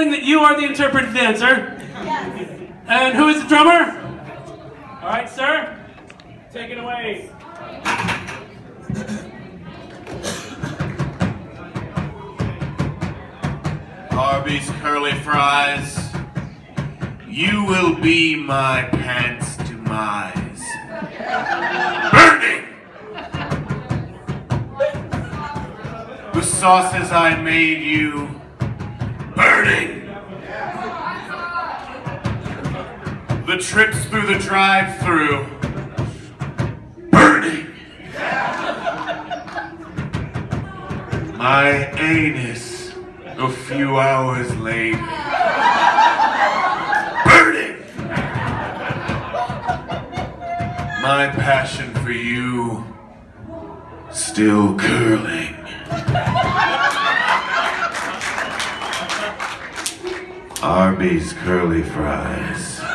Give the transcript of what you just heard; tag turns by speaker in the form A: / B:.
A: feeling that you are the interpretive dancer?
B: Yes.
A: And who is the drummer? All right, sir. Take it away.
C: Arby's curly fries. You will be my pants demise. Burning! The sauces I made you. Burning! The trips through the drive-through. Burning! My anus a few hours later. Burning! My passion for you still curling. Arby's curly fries.